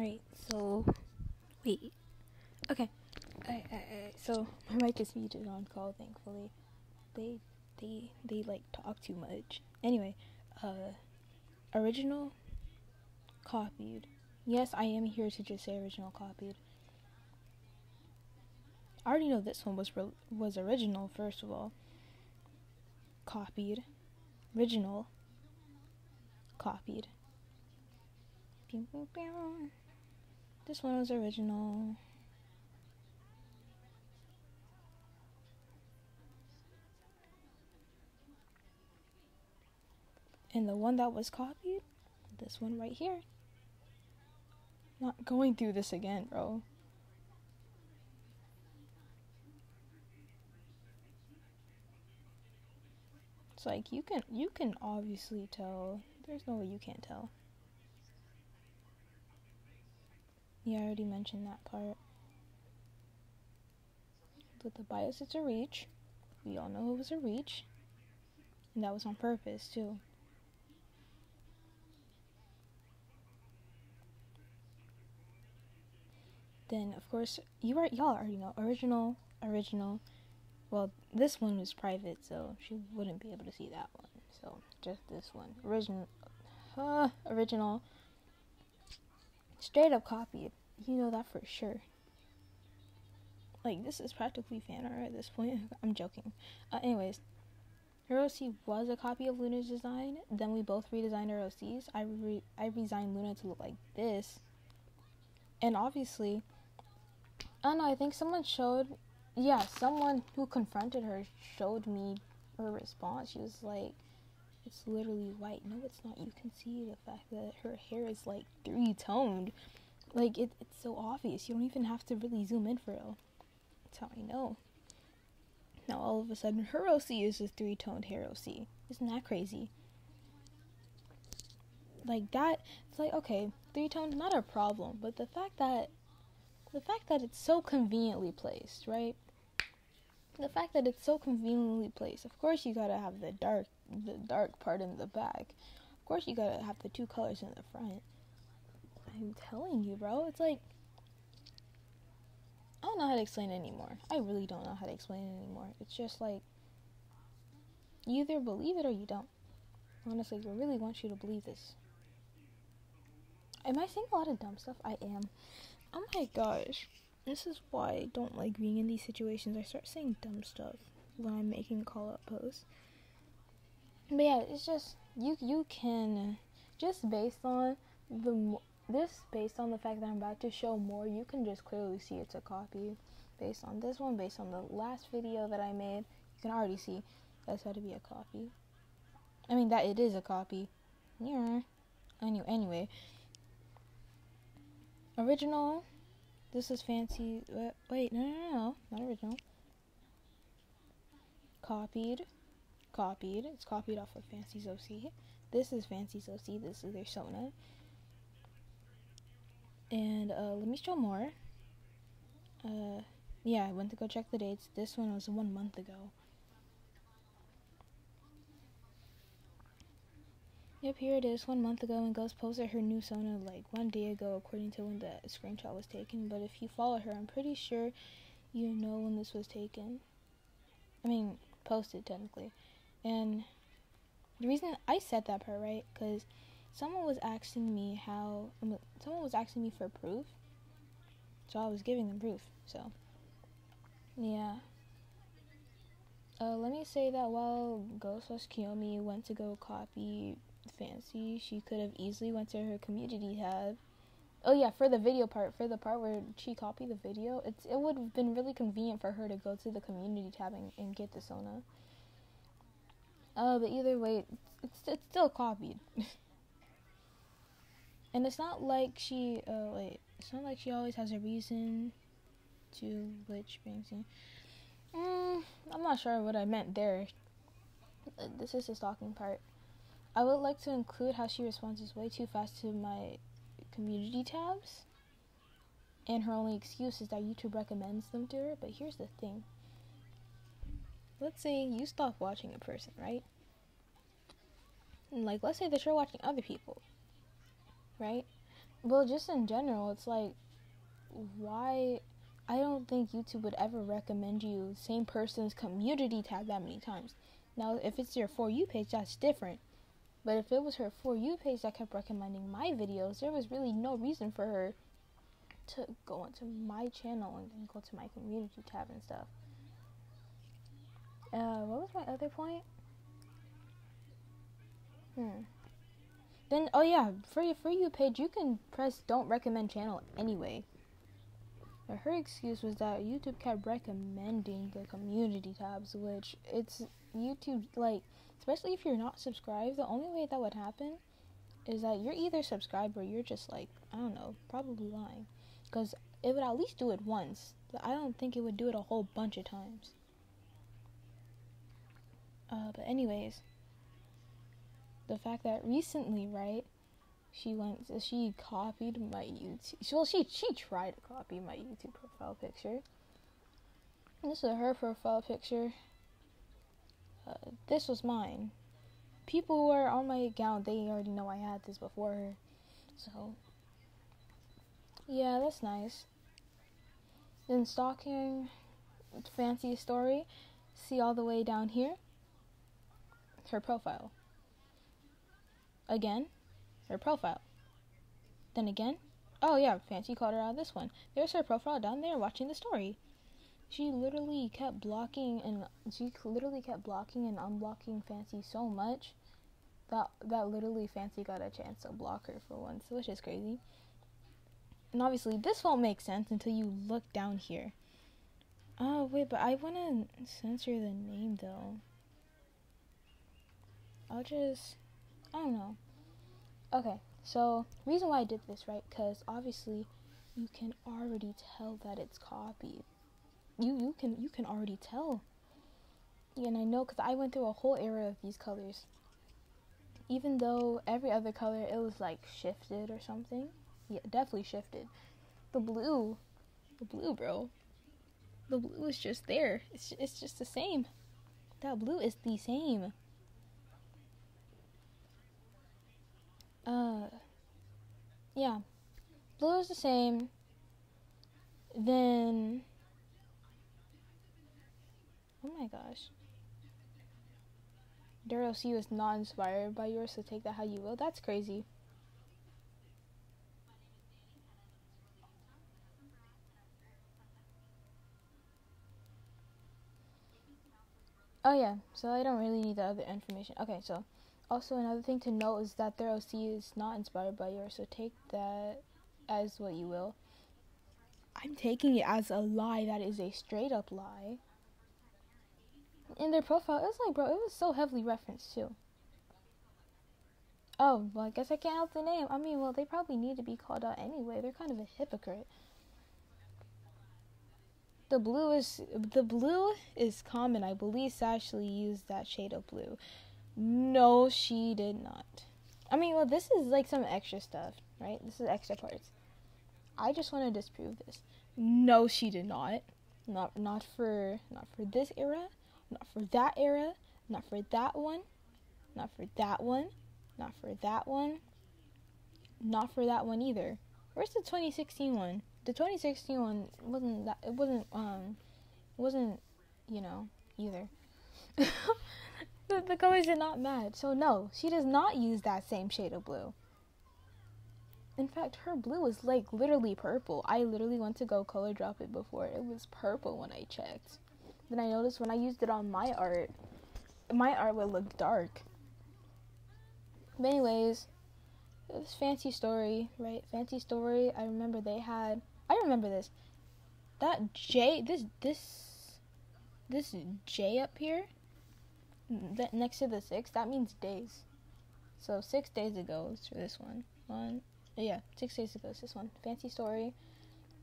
Alright, so wait. Okay. I, I, I, so my mic is muted on call. Thankfully, they they they like talk too much. Anyway, uh, original, copied. Yes, I am here to just say original copied. I already know this one was re- was original. First of all, copied, original, copied. This one was original. And the one that was copied, this one right here. Not going through this again, bro. It's like you can you can obviously tell. There's no way you can't tell. Yeah, I already mentioned that part. But the bias it's a reach. We all know it was a reach. And that was on purpose too. Then of course you are y'all already know original, original. Well, this one was private, so she wouldn't be able to see that one. So just this one, original, uh, original, straight up copied. You know that for sure. Like this is practically fan art at this point. I'm joking. Uh, anyways, her OC was a copy of Luna's design. Then we both redesigned our OCs. I re- I redesigned Luna to look like this, and obviously I don't know. I think someone showed, yeah, someone who confronted her showed me her response. She was like, "It's literally white." No, it's not. You can see the fact that her hair is like three toned. Like it, it's so obvious. You don't even have to really zoom in for real. That's how I know. Now all of a sudden, her OC is a three toned hair OC. Isn't that crazy? Like that, it's like okay, three toned not a problem, but the fact that the fact that it's so conveniently placed, right? The fact that it's so conveniently placed. Of course, you gotta have the dark, the dark part in the back. Of course, you gotta have the two colors in the front. I'm telling you, bro. It's like I don't know how to explain it anymore. I really don't know how to explain it anymore. It's just like you either believe it or you don't. Honestly, I really want you to believe this. Am I saying a lot of dumb stuff? I am. Oh my gosh. This is why I don't like being in these situations. I start saying dumb stuff when I'm making callout posts. But yeah, it's just you you can just based on the this based on the fact that I'm about to show more, you can just clearly see it's a copy. Based on this one, based on the last video that I made, you can already see that's how to be a copy. I mean that it is a copy. Yeah. Anyway, anyway, Original. This is fancy. Wait, no, no, no, not original. Copied. Copied. It's copied off of Fancy's OC. This is Fancy's OC. This is their Sona. And uh, let me show more. Uh, yeah, I went to go check the dates. This one was one month ago. Yep, here it is, one month ago, and Ghost posted her new Sona like one day ago, according to when the screenshot was taken. But if you follow her, I'm pretty sure you know when this was taken. I mean, posted technically. And the reason I said that part right, because someone was asking me how, someone was asking me for proof, so I was giving them proof. So, yeah. Uh, let me say that while Ghost was Kiyomi went to go copy fancy. She could have easily went to her community tab. Oh yeah, for the video part, for the part where she copied the video, it's it would have been really convenient for her to go to the community tab and, and get the Sona. Uh, but either way, it's it's still copied. and it's not like she uh wait, it's not like she always has a reason to which brings me. Mm, I'm not sure what I meant there. Uh, this is the stalking part. I would like to include how she responds is way too fast to my community tabs. And her only excuse is that YouTube recommends them to her. But here's the thing. Let's say you stop watching a person, right? And like, let's say that you're watching other people, right? well, just in general, it's like, why? I don't think YouTube would ever recommend you same person's community tab that many times. Now, if it's your For You page, that's different. But if it was her For You page that kept recommending my videos, there was really no reason for her to go onto my channel and then go to my community tab and stuff. Uh, what was my other point? Hmm. Then, oh yeah, for your For You page, you can press don't recommend channel anyway. Her excuse was that YouTube kept recommending the community tabs, which it's YouTube, like, especially if you're not subscribed, the only way that would happen is that you're either subscribed or you're just like, I don't know, probably lying. Because it would at least do it once. But I don't think it would do it a whole bunch of times. Uh, but anyways, the fact that recently, right, she went, she copied my YouTube. Well, she she tried to copy my YouTube profile picture. This is her profile picture. Uh, this was mine. People who are on my account, they already know I had this before her. So, yeah, that's nice. Then stalking, fancy story. See all the way down here. Her profile. Again, her profile. Then again, oh yeah, Fancy called her out this one. There's her profile down there watching the story. She literally kept blocking and she literally kept blocking and unblocking Fancy so much that that literally Fancy got a chance to block her for once, which is crazy. And obviously, this won't make sense until you look down here. Oh wait, but I want to censor the name though. I'll just I don't know. Okay, so reason why I did this, right? Because obviously, you can already tell that it's copied. You you can you can already tell. And I know because I went through a whole era of these colors. Even though every other color it was like shifted or something. Yeah, definitely shifted. The blue, the blue, bro. The blue is just there. It's it's just the same. That blue is the same. Uh yeah blue is the same then oh my gosh their OC was not inspired by yours, so take that how you will. That's crazy. Oh yeah, so I don't really need the other information. Okay, so also, another thing to note is that their OC is not inspired by yours, so take that as what you will. I'm taking it as a lie that is a straight up lie. In their profile, it was like, bro, it was so heavily referenced too. Oh, well, I guess I can't help the name. I mean, well, they probably need to be called out anyway. They're kind of a hypocrite. The blue is the blue is common. I believe actually used that shade of blue. No, she did not. I mean, well, this is like some extra stuff, right? This is extra parts. I just want to disprove this. No, she did not. Not not for not for this era, not for that era, not for that one, not for that one, not for that one, not for that one either. Where's the 2016 one? The 2016 one wasn't that it wasn't um wasn't, you know, either. the, the colors did not match. So no, she does not use that same shade of blue. In fact, her blue is like literally purple. I literally went to go color drop it before. It was purple when I checked. Then I noticed when I used it on my art, my art would look dark. But anyways, this fancy story, right? Fancy story. I remember they had. I remember this. That J. This this this J up here that next to the six, that means days. So six days ago is for this one. One, uh, yeah, six days ago is this one. Fancy story,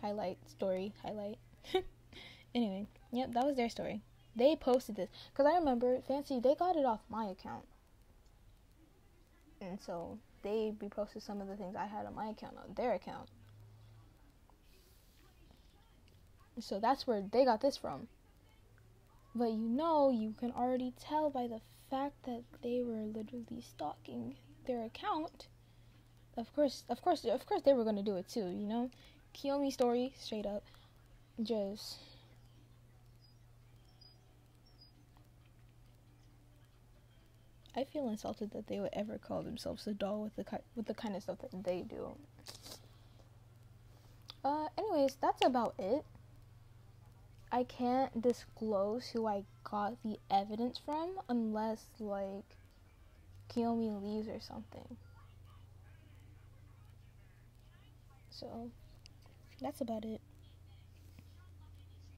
highlight story highlight. anyway, yep, that was their story. They posted this because I remember Fancy. They got it off my account, and so they reposted some of the things I had on my account on their account. So that's where they got this from. But you know, you can already tell by the fact that they were literally stalking their account of course, of course, of course, they were gonna do it too. You know, Kiyomi story straight up, just. I feel insulted that they would ever call themselves a doll with the ki- with the kind of stuff that they do. Uh, anyways, that's about it. I can't disclose who I got the evidence from unless like Kiyomi leaves or something. So that's about it.